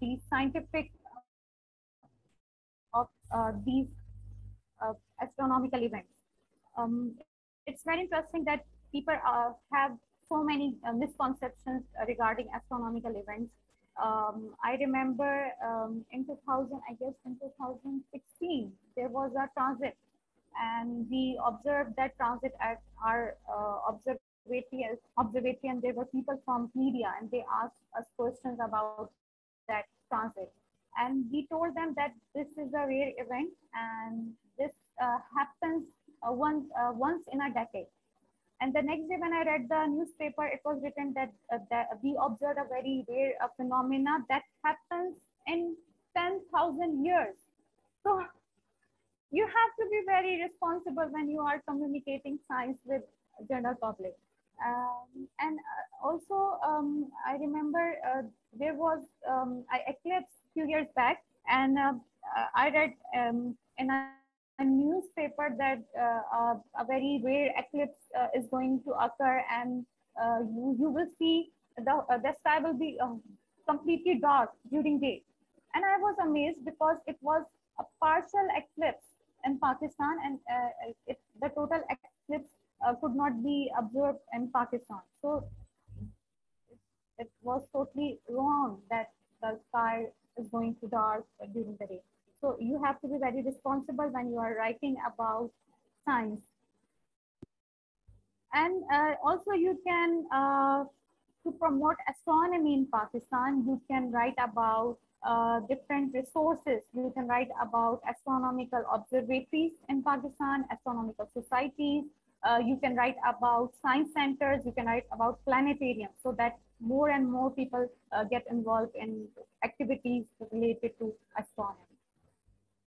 the scientific of uh, these uh, astronomical events. Um, it's very interesting that people uh, have so many uh, misconceptions regarding astronomical events. Um, I remember um, in 2000, I guess in 2016, there was a transit and we observed that transit at our uh, observatory, observatory and there were people from media and they asked us questions about that transit. And we told them that this is a rare event and this uh, happens uh, once, uh, once in a decade. And the next day when I read the newspaper, it was written that, uh, that we observed a very rare uh, phenomena that happens in 10,000 years. So you have to be very responsible when you are communicating science with general public. Um, and uh, also, um, I remember uh, there was um, I eclipse few years back, and uh, I read um, in a, a, newspaper that uh, a very rare eclipse uh, is going to occur, and uh, you you will see the the sky will be completely dark during day. And I was amazed because it was a partial eclipse in Pakistan, and it, the total eclipse uh, could not be observed in Pakistan. So it was totally wrong that the sky is going to dark during the day. So you have to be very responsible when you are writing about science. And uh, also you can, uh, to promote astronomy in Pakistan, you can write about uh, different resources. You can write about astronomical observatories in Pakistan, astronomical societies, uh, you can write about science centers, you can write about planetariums so that more and more people uh, get involved in activities related to astronomy.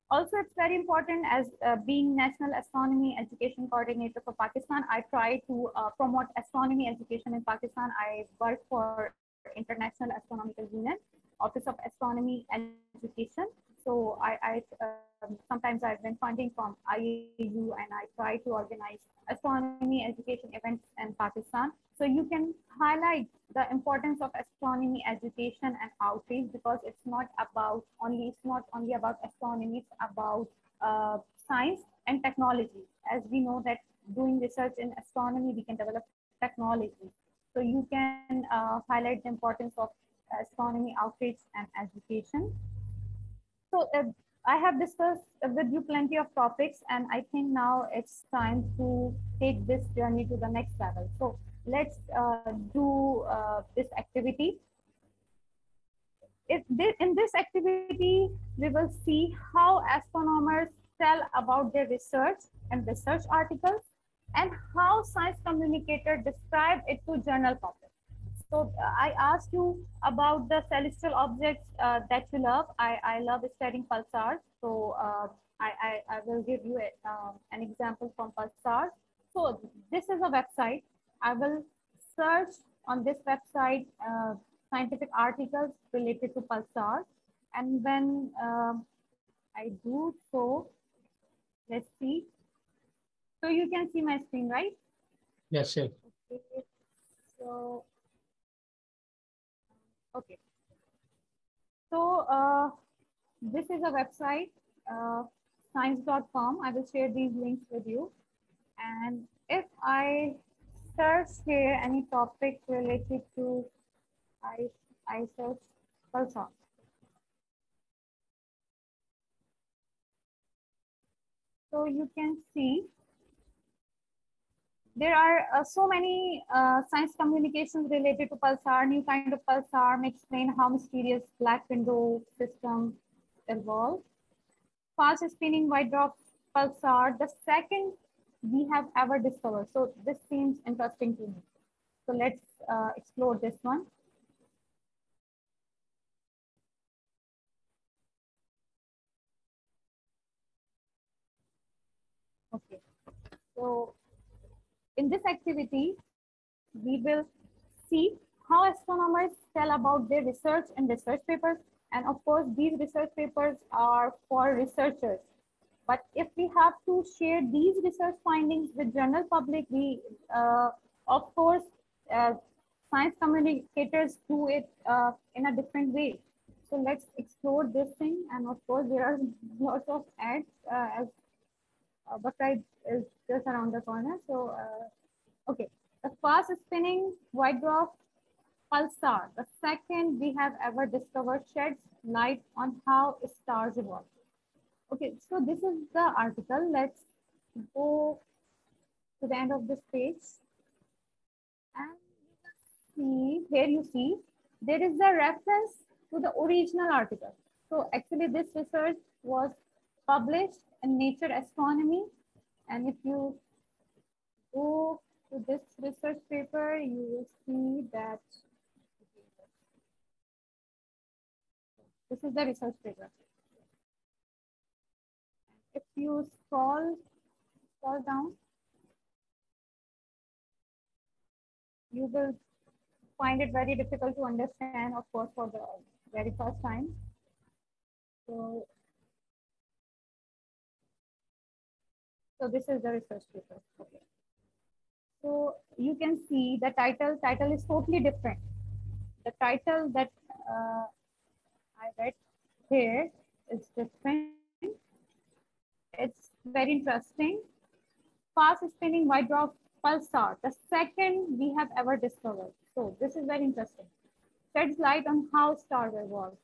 Also, it's very important as uh, being National Astronomy Education Coordinator for Pakistan, I try to uh, promote astronomy education in Pakistan. I work for International Astronomical Union, Office of Astronomy and Education. So I, I um, sometimes I've been funding from IAU and I try to organize astronomy education events in Pakistan. So you can highlight the importance of astronomy education and outreach because it's not about only, it's not only about astronomy, it's about uh, science and technology. As we know that doing research in astronomy, we can develop technology. So you can uh, highlight the importance of astronomy outreach and education. So uh, I have discussed with you plenty of topics and I think now it's time to take this journey to the next level. So let's uh, do uh, this activity. This, in this activity, we will see how astronomers tell about their research and research articles and how science communicator describe it to journal. So uh, I asked you about the celestial objects uh, that you love. I, I love studying pulsars. So uh, I, I, I, will give you a, um, an example from pulsars. So this is a website. I will search on this website uh, scientific articles related to pulsars. And when um, I do so, let's see. So you can see my screen, right? Yes, sir. Okay. So Okay. So uh, this is a website, uh, science.com. I will share these links with you. And if I search here any topic related to, I, I search pulsar. So you can see there are uh, so many uh, science communications related to pulsar, new kind of pulsar may explain how mysterious black widow system evolved. Fast spinning white dwarf pulsar, the second we have ever discovered. So this seems interesting to me. So let's uh, explore this one. Okay, so in this activity, we will see how astronomers tell about their research and research papers. And of course, these research papers are for researchers. But if we have to share these research findings with general public, we, uh, of course, uh, science communicators do it uh, in a different way. so let's explore this thing. And of course, there are lots of ads uh, as uh, Buckeye is just around the corner. So, uh, okay, the fast spinning white dwarf pulsar, the second we have ever discovered, sheds light on how stars evolve. Okay, so this is the article. Let's go to the end of this page. And see, here you see, there is a reference to the original article. So actually this research was published in Nature Astronomy. And if you go to this research paper, you will see that this is the research paper. If you scroll, scroll down, you will find it very difficult to understand, of course, for the very first time. So, so this is the research paper. Okay. So you can see the title, title is totally different. The title that uh, I read here is different. It's very interesting. Fast spinning white dwarf pulsar, the second we have ever discovered. So this is very interesting. Sheds light on how stars evolve.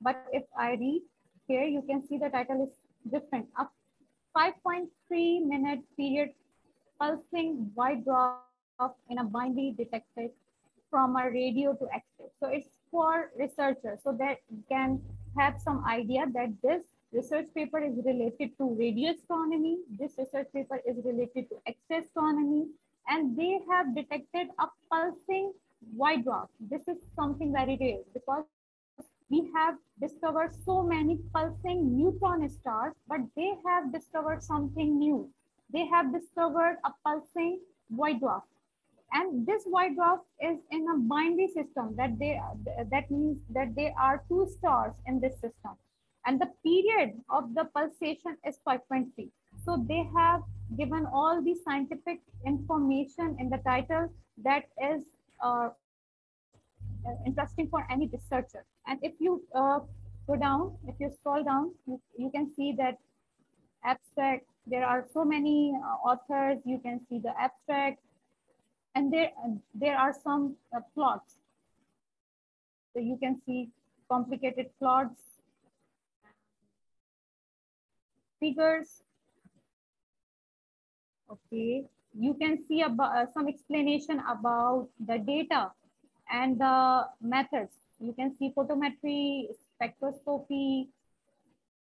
But if I read here, you can see the title is different. A 5.3 minute period pulsing white dwarf in a binary detected from a radio to X-ray. So it's for researchers so that can have some idea that this research paper is related to radio astronomy. This research paper is related to X-ray astronomy and they have detected a pulsing white dwarf. This is something very rare because we have discovered so many pulsing neutron stars, but they have discovered something new. They have discovered a pulsing white dwarf. And this white dwarf is in a binary system that they that means that there are two stars in this system. And the period of the pulsation is 5.3. So they have given all the scientific information in the title that is uh, interesting for any researcher. And if you uh, go down, if you scroll down, you, you, can see that abstract, there are so many uh, authors, you can see the abstract, and there, there are some uh, plots. So you can see complicated plots, figures, Okay, you can see about uh, some explanation about the data and the methods. You can see photometry, spectroscopy,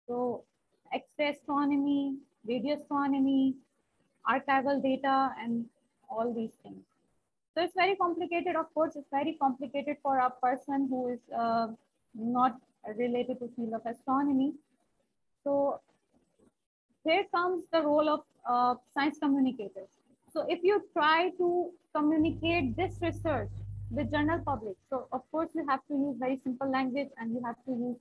so X-ray astronomy, radio astronomy, archival data, and all these things. So it's very complicated. Of course, it's very complicated for a person who is uh, not related to field of astronomy. So here comes the role of uh, science communicators. So if you try to communicate this research with general public, so of course you have to use very simple language and you have to use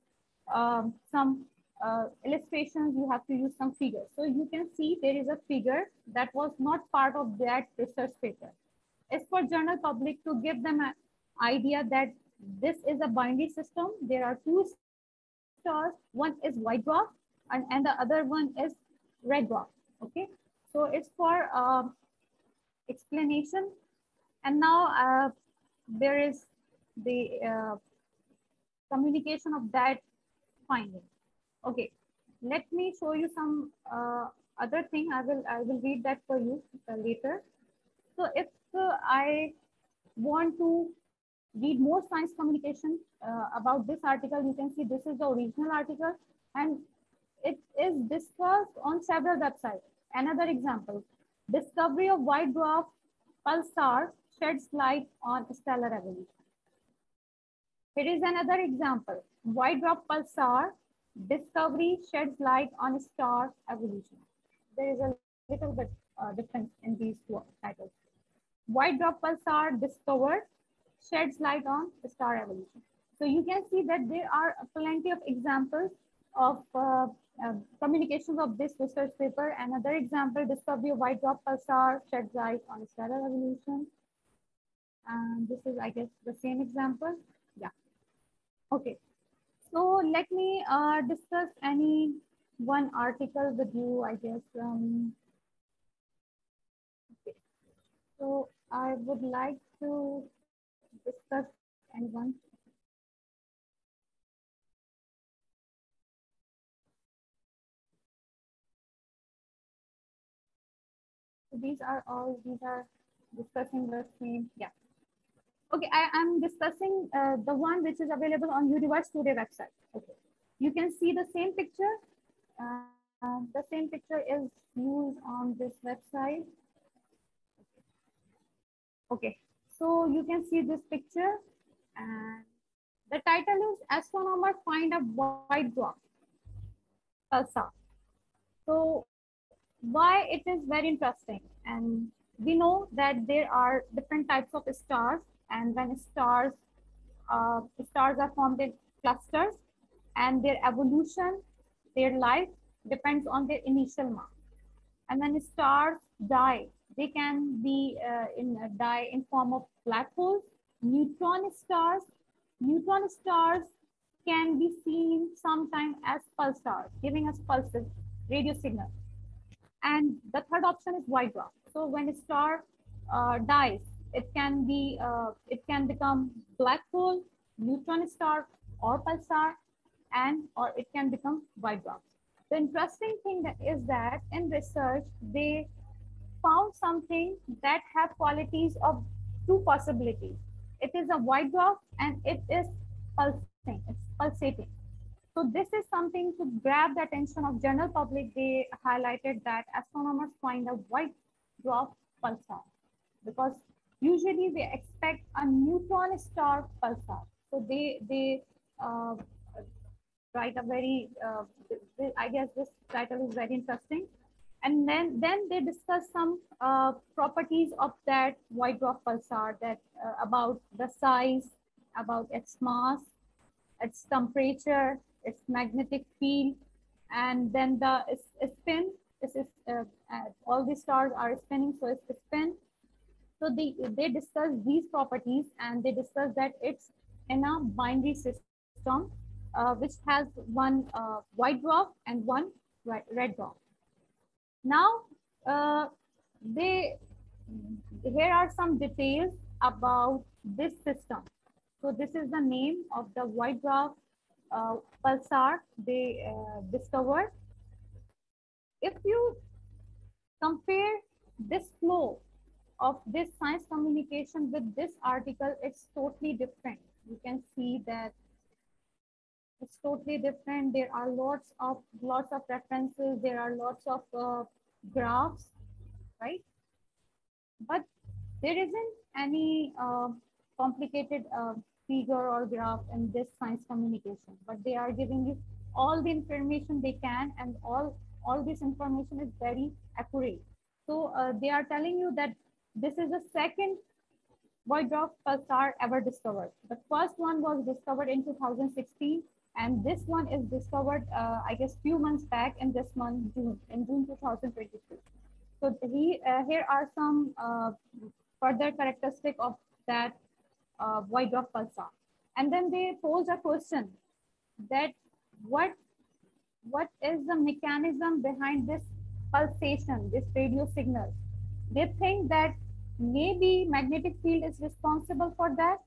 um, some uh, illustrations, you have to use some figures. So you can see there is a figure that was not part of that research paper. It's for general public to give them an idea that this is a binary system. There are two stars. One is white dwarf and, and the other one is red dwarf. Okay, so it's for uh, explanation. And now uh, there is the uh, communication of that finding. Okay, let me show you some uh, other thing. I will I will read that for you uh, later. So if uh, I want to read more science communication about this article, you can see this is the original article and it is discussed on several websites. Another example, discovery of white dwarf pulsar sheds light on stellar evolution. Here is another example, white dwarf pulsar discovery sheds light on star evolution. There is a little bit uh, difference in these two titles. White dwarf pulsar discovered sheds light on star evolution. So you can see that there are plenty of examples of uh, uh, communications of this research paper. Another example, discovery of white dwarf pulsar sheds light on stellar evolution. And this is, I guess, the same example. Yeah. Okay. So let me uh, discuss any one article with you, I guess. Um, okay. So I would like to discuss anyone. These are all, these are discussing the same, yeah. Okay, I am discussing uh, the one which is available on Universe Today website. Okay, you can see the same picture. Uh, the same picture is used on this website. Okay, so you can see this picture and the title is Astronomer Find a White Dwarf pulsar. So why it is very interesting and we know that there are different types of stars and when stars uh, stars are formed in clusters and their evolution their life depends on their initial mass and when stars die. They can be uh, in uh, die in form of black holes. Neutron stars neutron stars can be seen sometime as pulsars giving us pulses radio signals and the third option is white dwarf. So when a star uh, dies it can be, uh, it can become black hole, neutron star, or pulsar, and or it can become white dwarf. The interesting thing that is that in research, they found something that have qualities of two possibilities. It is a white dwarf and it is pulsing, it's pulsating. So this is something to grab the attention of general public. They highlighted that astronomers find a white dwarf pulsar because usually they expect a neutron star pulsar. So they they uh, write a very uh, I guess this title is very interesting. And then then they discuss some uh, properties of that white dwarf pulsar that uh, about the size, about its mass, its temperature, its magnetic field, and then the spin. This is uh, uh, all these stars are spinning, so it's spin so they, they discuss these properties and they discuss that it's in a binary system, uh, which has one uh, white dwarf and one red dwarf. Now, uh, they here are some details about this system. So this is the name of the white dwarf uh, pulsar they uh, discovered. If you compare this flow of this science communication with this article, it's totally different. You can see that it's totally different. There are lots of lots of references. There are lots of uh, graphs, right? But there isn't any uh, complicated uh, figure or graph in this science communication. But they are giving you all the information they can, and all all this information is very accurate. So uh, they are telling you that this is the second white dwarf pulsar ever discovered. The first one was discovered in 2016 and this one is discovered, uh, I guess, few months back in this month, June, in June 2022. So he, uh, here are some uh, further characteristic of that uh, white dwarf pulsar. And then they pose a question that what, what is the mechanism behind this pulsation, this radio signal? They think that maybe magnetic field is responsible for that.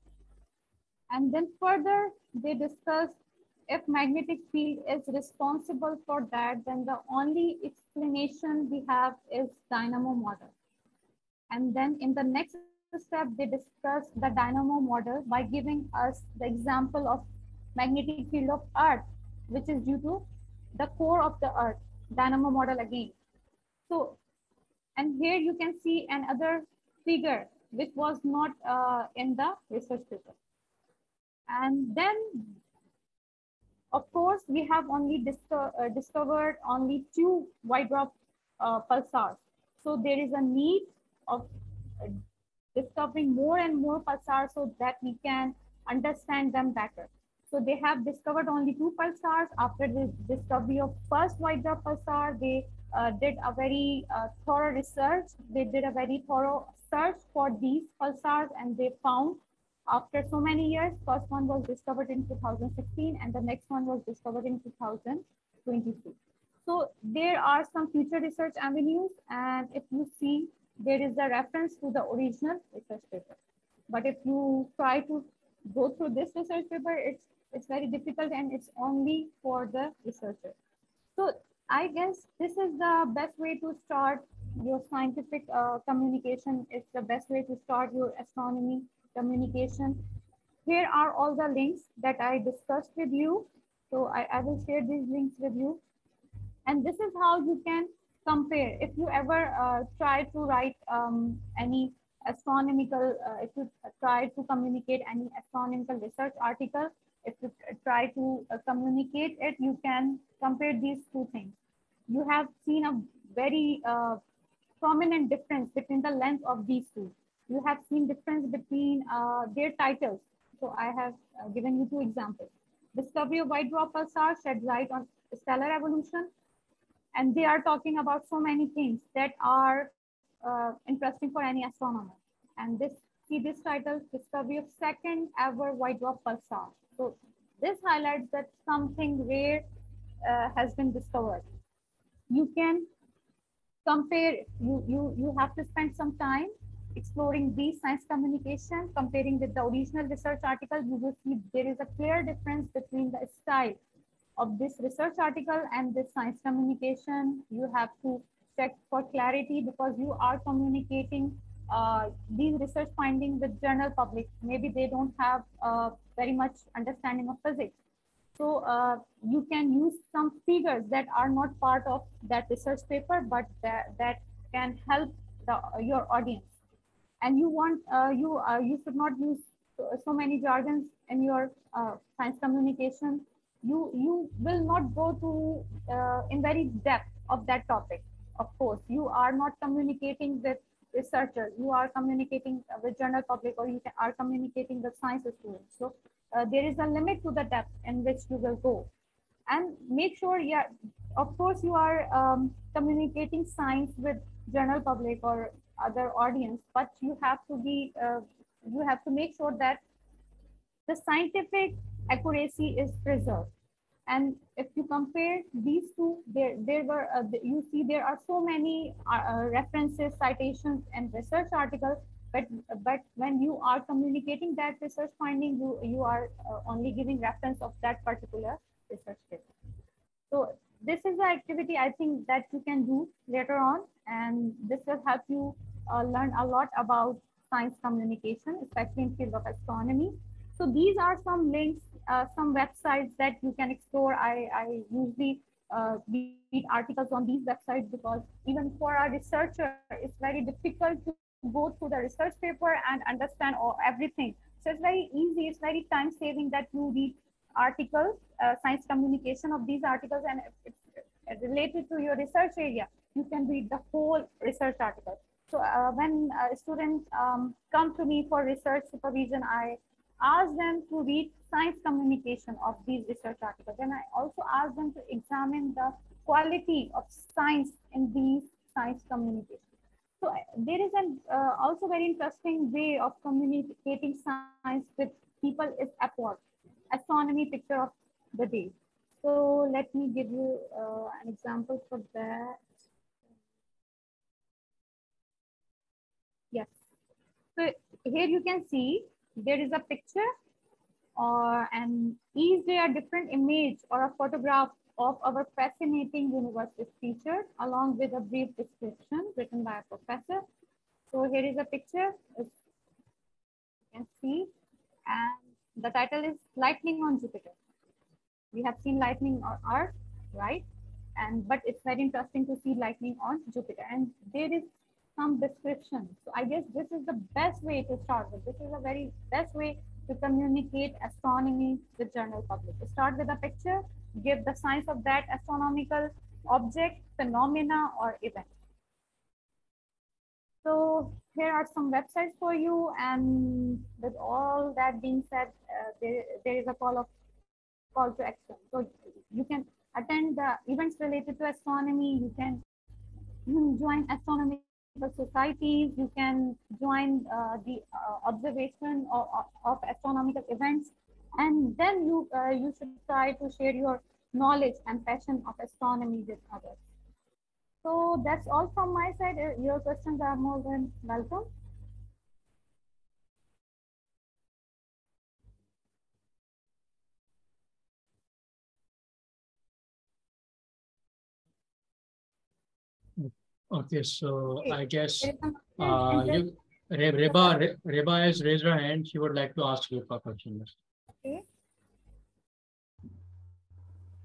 And then further, they discuss if magnetic field is responsible for that, then the only explanation we have is dynamo model. And then in the next step, they discuss the dynamo model by giving us the example of magnetic field of Earth, which is due to the core of the Earth, dynamo model again. So and here you can see another figure which was not uh, in the research paper. And then, of course, we have only disco uh, discovered only two white dwarf uh, pulsars. So there is a need of uh, discovering more and more pulsars so that we can understand them better. So they have discovered only two pulsars. After the discovery of first white dwarf pulsar, they uh, did a very uh, thorough research. They did a very thorough search for these pulsars and they found after so many years. First one was discovered in 2016 and the next one was discovered in 2022. So there are some future research avenues and if you see there is a reference to the original research paper. But if you try to go through this research paper, it's, it's very difficult and it's only for the researcher. So I guess this is the best way to start your scientific uh, communication. It's the best way to start your astronomy communication. Here are all the links that I discussed with you. So I, I will share these links with you. And this is how you can compare. If you ever uh, try to write um, any astronomical, uh, if you try to communicate any astronomical research article, if you try to uh, communicate it, you can compare these two things. You have seen a very uh, prominent difference between the length of these two. You have seen difference between uh, their titles. So I have uh, given you two examples. Discovery of white dwarf pulsar shed light on stellar evolution. And they are talking about so many things that are uh, interesting for any astronomer. And this see this title, Discovery of Second Ever White Dwarf Pulsar. So this highlights that something rare uh, has been discovered. You can compare, you, you, you have to spend some time exploring these science communication, comparing with the original research article, you will see there is a clear difference between the style of this research article and this science communication. You have to check for clarity because you are communicating uh, these research findings with general public. Maybe they don't have uh, very much understanding of physics. So uh, you can use some figures that are not part of that research paper, but that, that can help the, your audience. And you want, uh, you, uh, you should not use so many jargons in your uh, science communication. You, you will not go to in very depth of that topic. Of course, you are not communicating with researchers, you are communicating with general public or you are communicating with science students. So uh, there is a limit to the depth in which you will go. And make sure, yeah, of course you are um, communicating science with general public or other audience, but you have to be, uh, you have to make sure that the scientific accuracy is preserved. And if you compare these two, there, there were, uh, you see there are so many uh, uh, references, citations, and research articles. But, but when you are communicating that research finding, you, you are uh, only giving reference of that particular research paper. So this is the activity I think that you can do later on. And this will help you uh, learn a lot about science communication, especially in field of astronomy. So these are some links uh, some websites that you can explore. I, I usually uh, read articles on these websites because even for a researcher, it's very difficult to go through the research paper and understand all, everything. So it's very easy, it's very time saving that you read articles, uh, science communication of these articles and it's related to your research area, you can read the whole research article. So uh, when students um, come to me for research supervision, I ask them to read science communication of these research articles. And I also ask them to examine the quality of science in these science communication. So uh, there is an uh, also very interesting way of communicating science with people is APOD, astronomy picture of the day. So let me give you uh, an example for that. Yes. So here you can see there is a picture or and is there a different image or a photograph of our fascinating universe is featured along with a brief description written by a professor. So here is a picture, you can see, and the title is Lightning on Jupiter. We have seen lightning on Earth, right? And but it's very interesting to see lightning on Jupiter. And there is some description. So I guess this is the best way to start with. This is a very best way to communicate astronomy with the general public. Start with a picture, give the science of that astronomical object, phenomena, or event. So here are some websites for you. And with all that being said, uh, there, there is a call of call to action. So you can attend the events related to astronomy. You can join astronomy societies, you can join uh, the uh, observation of, of, astronomical events, and then you uh, you should try to share your knowledge and passion of astronomy with others. So that's all from my side. Uh, your questions are more than welcome. Okay, so okay. I guess uh, you, Reba, Reba has raised her hand. She would like to ask you a question. Okay.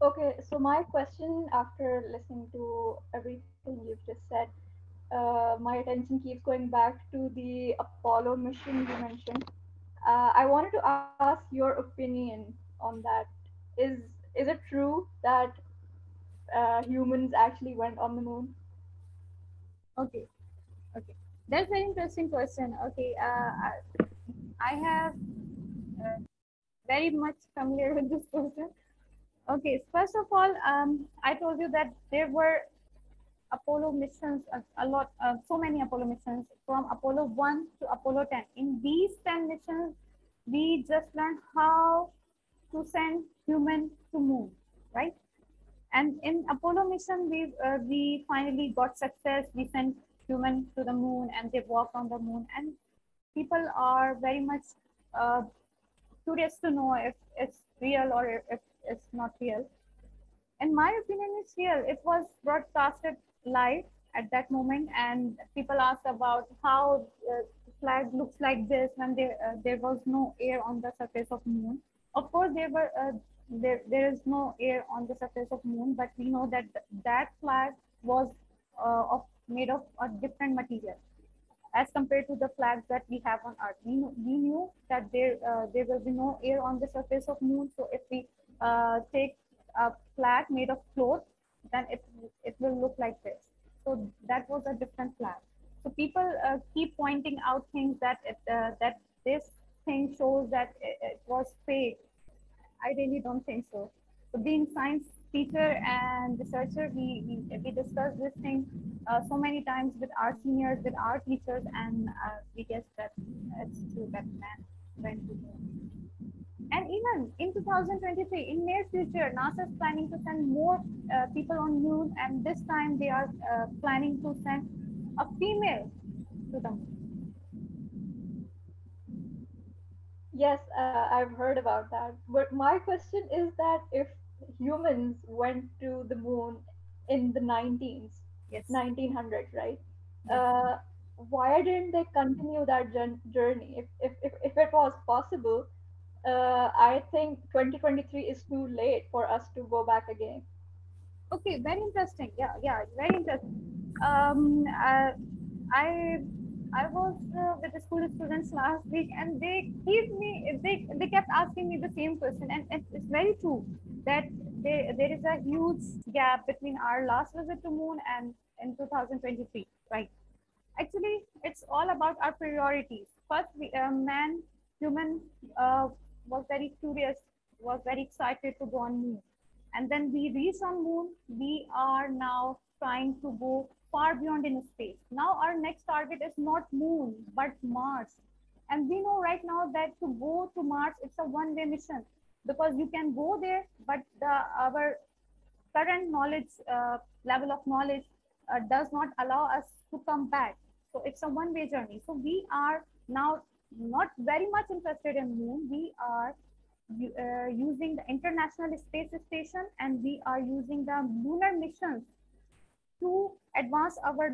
Okay, so my question after listening to everything you've just said, uh, my attention keeps going back to the Apollo mission you mentioned. Uh, I wanted to ask your opinion on that. Is is it true that uh, humans actually went on the moon? Okay, okay, that's an interesting question. Okay, uh, I have uh, very much familiar with this question. Okay, first of all, um, I told you that there were Apollo missions, a, a lot, uh, so many Apollo missions from Apollo 1 to Apollo 10. In these 10 missions, we just learned how to send human to moon, right? And in Apollo mission, we uh, we finally got success. We sent humans to the moon, and they walked on the moon. And people are very much uh, curious to know if it's real or if it's not real. In my opinion, it's real. It was broadcasted live at that moment, and people asked about how the flag looks like this when there uh, there was no air on the surface of moon. Of course, there were uh, there, there is no air on the surface of moon, but we know that that flag was uh, of made of a different material as compared to the flags that we have on Earth. We, we knew that there uh, there will be no air on the surface of moon. So if we uh, take a flag made of cloth, then it it will look like this. So that was a different flag. So people uh, keep pointing out things that it, uh, that this thing shows that it, it was fake I really don't think so. So being science teacher and researcher, we, we, we discuss this thing uh, so many times with our seniors, with our teachers, and uh, we guess that it's true that man went to moon. And even in 2023, in near future, NASA is planning to send more uh, people on moon, and this time they are uh, planning to send a female to the moon. Yes, uh, I've heard about that. But my question is that if humans went to the moon in the 19s, yes. 1900s, right? Uh, why didn't they continue that journey? If, if, if, if it was possible, uh, I think 2023 is too late for us to go back again. Okay, very interesting. Yeah, yeah, very interesting. Um, uh, I I was uh, with the school students last week, and they keep me they they kept asking me the same question, and it's, it's very true that there there is a huge gap between our last visit to moon and in 2023, right? Actually, it's all about our priorities. First, we, uh, man, human, uh, was very curious, was very excited to go on moon, and then we reached on moon. We are now trying to go far beyond in space. Now our next target is not moon, but Mars. And we know right now that to go to Mars, it's a one-way mission because you can go there, but the, our current knowledge, uh, level of knowledge uh, does not allow us to come back. So it's a one-way journey. So we are now not very much interested in moon. We are uh, using the International Space Station and we are using the lunar missions to advance our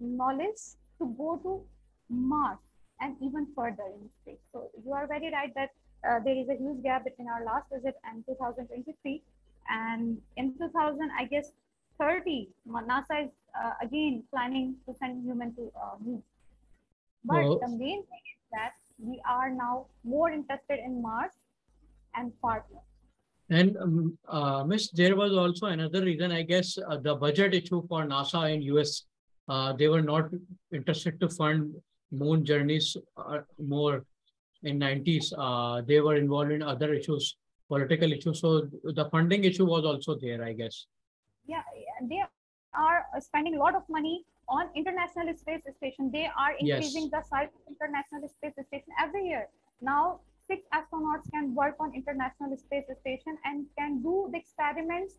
knowledge to go to Mars and even further in space. So you are very right that uh, there is a huge gap between our last visit and 2023. And in 2000, I guess 30, NASA is uh, again planning to send human to uh, moon. But well, the main thing is that we are now more interested in Mars and farther. And um, uh, Miss, there was also another reason, I guess, uh, the budget issue for NASA in US. Uh, they were not interested to fund moon journeys uh, more in 90s. Uh, they were involved in other issues, political issues. So the funding issue was also there, I guess. Yeah, they are spending a lot of money on international space station. They are increasing yes. the size of international space station every year. Now, six astronauts can work on international space station and can do the experiments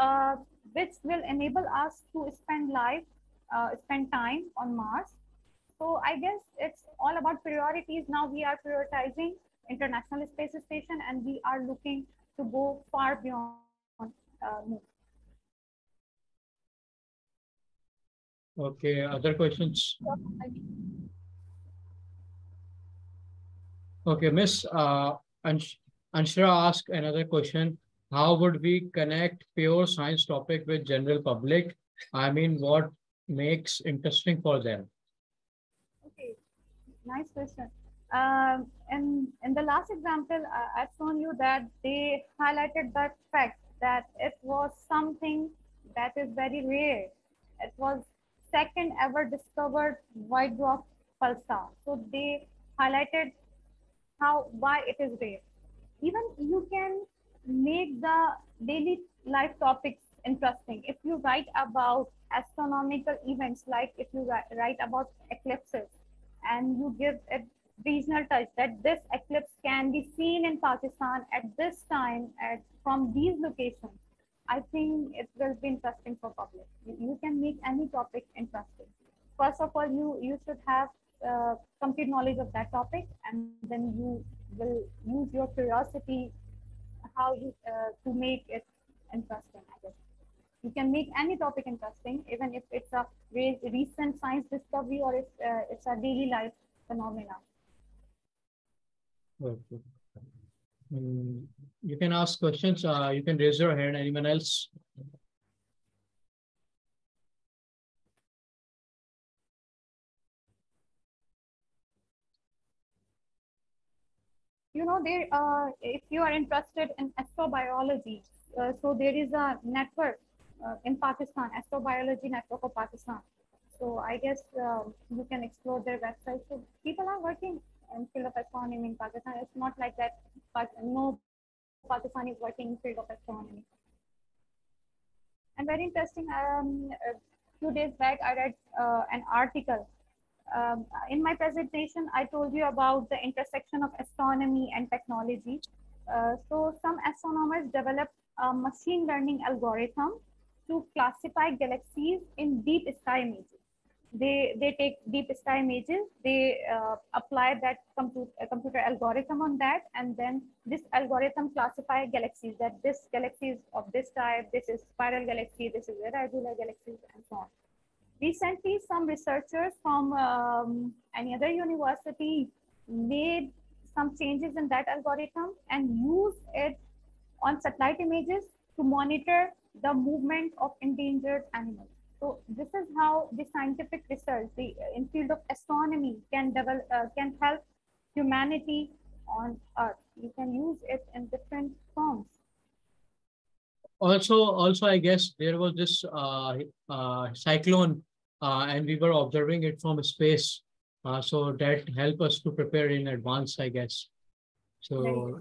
uh, which will enable us to spend life, uh, spend time on Mars. So I guess it's all about priorities. Now we are prioritizing International Space Station and we are looking to go far beyond uh, Moon. Okay, other questions? Okay, Miss uh, Ansh Anshra asked another question. How would we connect pure science topic with general public? I mean, what makes interesting for them? Nice question. Um, and in the last example, uh, I've shown you that they highlighted that fact that it was something that is very rare. It was second ever discovered white dwarf pulsar. So they highlighted how why it is rare. Even you can make the daily life topics interesting. If you write about astronomical events, like if you write about eclipses, and you give a regional touch that this eclipse can be seen in Pakistan at this time at from these locations I think it will be interesting for public. You can make any topic interesting. First of all, you you should have uh, complete knowledge of that topic, and then you will use your curiosity how you uh, to make it interesting. I guess you can make any topic interesting, even if it's a recent science discovery or if uh, it's a daily life phenomena. Okay. Mm, you can ask questions. Uh, you can raise your hand. Anyone else? You know, there. Uh, if you are interested in astrobiology, uh, so there is a network uh, in Pakistan, Astrobiology Network of Pakistan. So I guess uh, you can explore their website. So people are working in field of astronomy in Pakistan. It's not like that, but no Pakistan is working in field of astronomy. And very interesting, um, a few days back, I read uh, an article. Um, in my presentation, I told you about the intersection of astronomy and technology. Uh, so some astronomers developed a machine learning algorithm to classify galaxies in deep sky images. They they take deep sky images they uh, apply that computer, computer algorithm on that and then this algorithm classify galaxies that this galaxy is of this type this is spiral galaxy this is irregular galaxies and so on. Recently some researchers from um, any other university made some changes in that algorithm and use it on satellite images to monitor the movement of endangered animals so this is how the scientific research the, in field of astronomy can develop, uh, can help humanity on Earth. You can use it in different forms. Also, also, I guess there was this uh, uh, cyclone, uh, and we were observing it from space. Uh, so that helped us to prepare in advance, I guess. So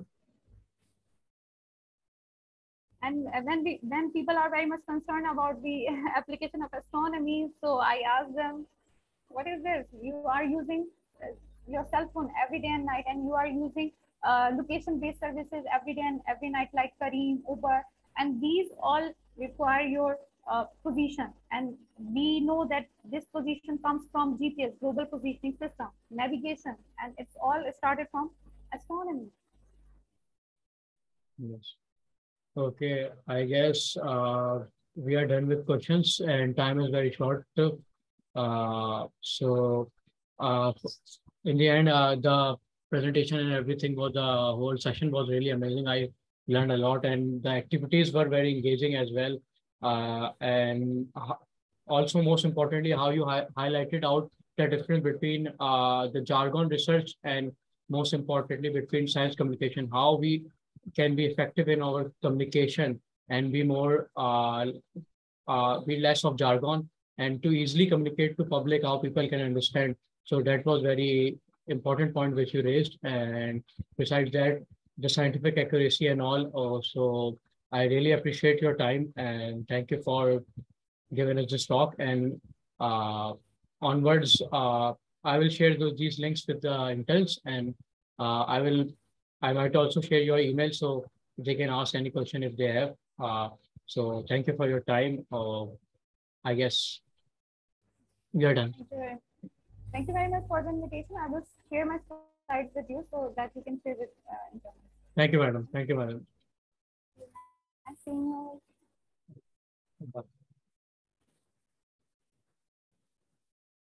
and when we when people are very much concerned about the application of astronomy so i ask them what is this? You are using uh, your cell phone every day and night and you are using uh, location based services every day and every night like Careem, Uber and these all require your uh, position. And we know that this position comes from GPS global positioning system navigation and it's all started from astronomy. Yes Okay, I guess uh, we are done with questions and time is very short. Uh, so uh, in the end, uh, the presentation and everything was the whole session was really amazing. I learned a lot and the activities were very engaging as well. Uh, and also most importantly, how you hi highlighted out the difference between uh, the jargon research and most importantly between science communication, how we can be effective in our communication and be more uh, uh, be less of jargon and to easily communicate to public how people can understand. So that was very important point which you raised. And besides that, the scientific accuracy and all. Oh, so I really appreciate your time and thank you for giving us this talk. And uh, onwards, uh, I will share those, these links with the interns and uh, I will, I might also share your email so they can ask any question if they have. Uh, so thank you for your time. Uh, I guess you're done. Thank you, very, thank you very much for the invitation. I will share my slides with you so that you can share with uh. Thank you, madam. Thank you, madam. Nice seeing you. Bye.